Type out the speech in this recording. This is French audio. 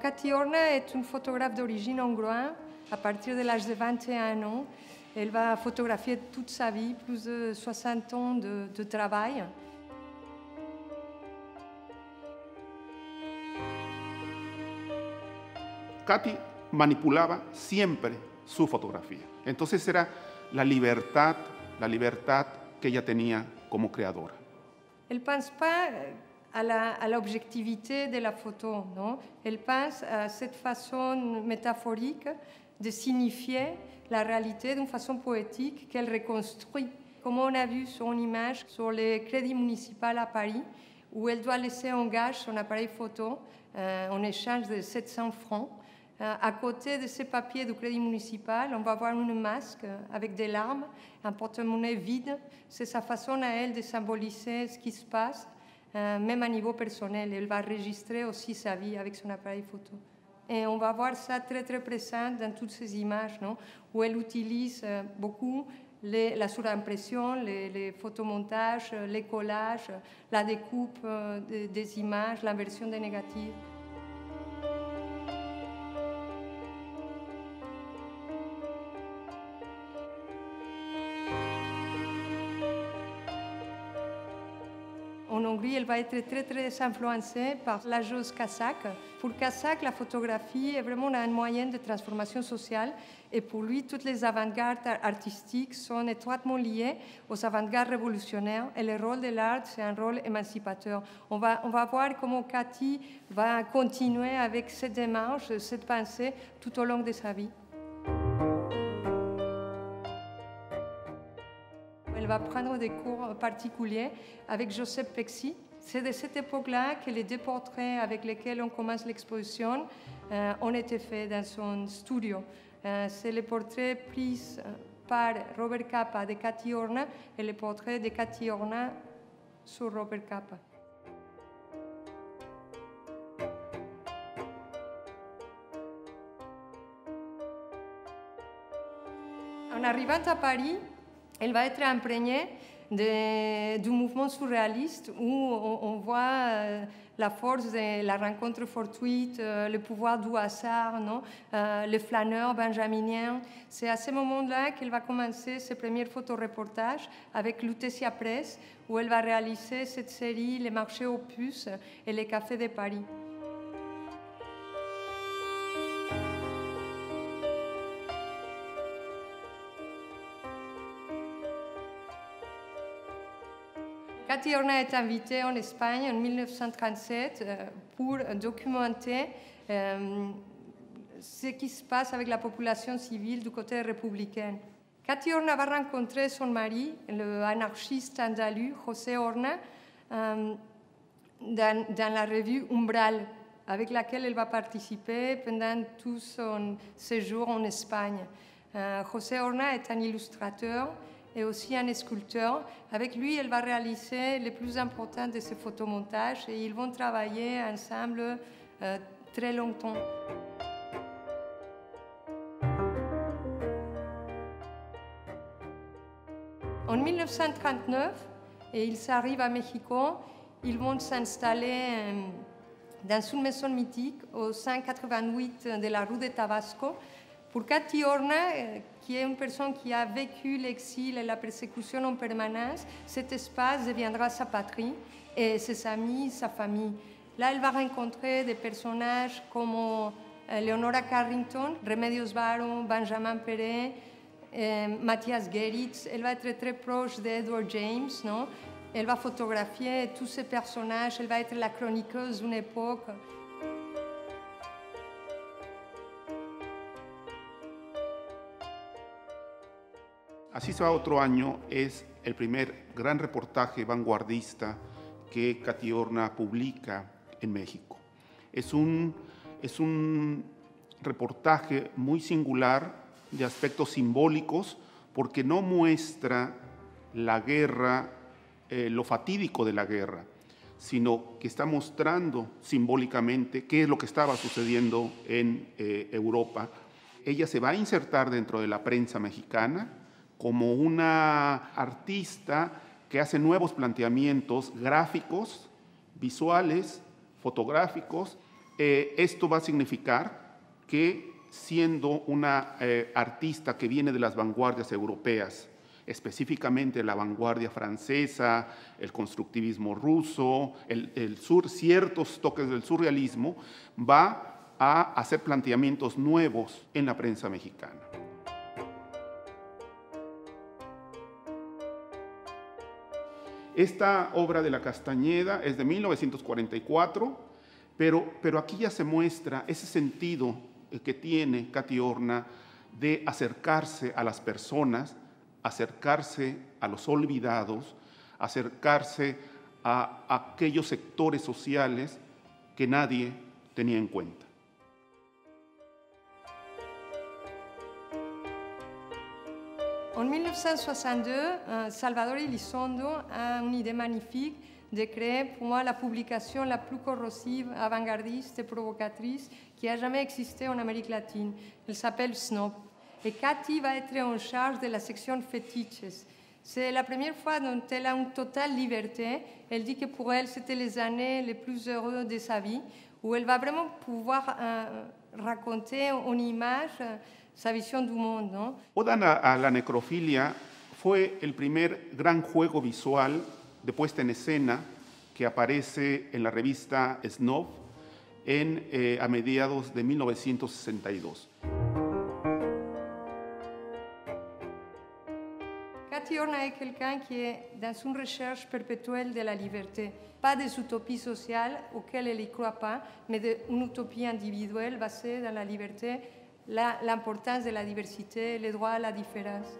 Cathy Horna est une photographe d'origine hongroise. À partir de l'âge de 21 ans, elle va photographier toute sa vie, plus de 60 ans de, de travail. Katy manipulaba siempre su fotografía. Entonces era la libertad, la libertad que ella tenía como creadora. Elle pense pas à l'objectivité de la photo, non? Elle pense à cette façon métaphorique de signifier la réalité d'une façon poétique qu'elle reconstruit. Comme on a vu son image sur le crédit municipal à Paris, où elle doit laisser en gage son appareil photo euh, en échange de 700 francs. Euh, à côté de ces papiers du crédit municipal, on va voir une masque avec des larmes, un porte-monnaie vide. C'est sa façon à elle de symboliser ce qui se passe, euh, même à niveau personnel. Elle va enregistrer aussi sa vie avec son appareil photo. Et on va voir ça très très présent dans toutes ces images, non où elle utilise euh, beaucoup la surimpression, les, les photomontages, euh, les collages, la découpe des- des images, l'inversion des négatives. Hongrie, elle va être très très influencée par la chose kazakh. Pour Kazakh, la photographie est vraiment un moyen de transformation sociale et pour lui, toutes les avant-gardes ar- artistiques sont étroitement liées aux avant-gardes révolutionnaires et le rôle de l'art, c'est un rôle émancipateur. On va, on va voir comment Cathy va continuer avec cette démarche, cette pensée tout au long de sa vie. Elle va prendre des cours particuliers avec Joseph Pexi. C'est de cette époque-là que les deux portraits avec lesquels on commence l'exposition euh, ont été faits dans son studio. Euh, c'est les portraits pris euh, par Robert Capa de Cathy Horna et les portraits de Cathy Horna sur Robert Capa. En arrivant à Paris, elle va être imprégnée du mouvement surréaliste où on, on voit euh, la force de la rencontre fortuite, euh, le pouvoir du hasard, non Euh, le flâneur benjaminien. C'est à ce moment-là qu'elle va commencer ses premiers photoreportages avec Lutetia Press, où elle va réaliser cette série Les marchés aux puces et les cafés de Paris. Cathy Horna est invitée en Espagne en 1937 euh, pour documenter euh, ce qui se passe avec la population civile du côté républicain. Cathy Horna va rencontrer son mari, le anarchiste andalou José Horna, euh, dans, dans la revue Umbral, avec laquelle elle va participer pendant tout son séjour en Espagne. Euh, José Horna est un illustrateur et aussi un sculpteur. Avec lui, elle va réaliser les plus importants de ses photomontages et ils vont travailler ensemble euh, très longtemps. En 1939, et ils arrivent à Mexico, ils vont s'installer euh, dans une maison mythique au 188 de la rue de Tabasco. Pour Cathy Horna, euh, qui est une personne qui a vécu l'exil et la persécution en permanence, cet espace deviendra sa patrie et ses amis, sa famille. Là, elle va rencontrer des personnages comme euh, Leonora Carrington, Remedios Varo, Benjamin Perret, euh, Mathias Geritz. Elle va être très proche d'Edward James, non Elle va photographier tous ces personnages, elle va être la chroniqueuse d'une époque. Así se va otro año es el primer gran reportaje vanguardista que Katy Horna publica en México. Es un, es un reportaje muy singular de aspectos simbólicos porque no muestra la guerra, eh, lo fatídico de la guerra, sino que está mostrando simbólicamente qué es lo que estaba sucediendo en eh, Europa. Ella se va a insertar dentro de la prensa mexicana como una artista que hace nuevos planteamientos gráficos, visuales, fotográficos, Eh, esto va a significar que siendo una eh, artista que viene de las vanguardias europeas, específicamente la vanguardia francesa, el constructivismo ruso, el, sur, ciertos toques del surrealismo, va a hacer planteamientos nuevos en la prensa mexicana. Esta obra de la Castañeda es de 1944, pero, pero aquí ya se muestra ese sentido que tiene Cati Horna de acercarse a las personas, acercarse a los olvidados, acercarse a aquellos sectores sociales que nadie tenía en cuenta. En 1962, Salvador Elizondo a une idée magnifique de créer pour moi la publication la plus corrosive, avant-gardiste et provocatrice qui a jamais existé en Amérique latine. Elle s'appelle Snob. Et Cathy va être en charge de la section fétiches. C'est la première fois dont elle a une totale liberté. Elle dit que pour elle, c'était les années les plus heureuses de sa vie, où elle va vraiment pouvoir euh, raconter en images euh, sa vision du monde. ¿no? Oda a la necrofilia fue el primer gran juego visual de puesta en escena que aparece en la revista Snob en, eh, a mediados de 1962. Cathy Horna est quelqu'un qui est dans une recherche perpétuelle de la liberté, pas des utopies sociales auxquelles elle ne croit pas, mais d'une utopie individuelle basée dans la liberté, l'importance de la diversité, les droits à la différence.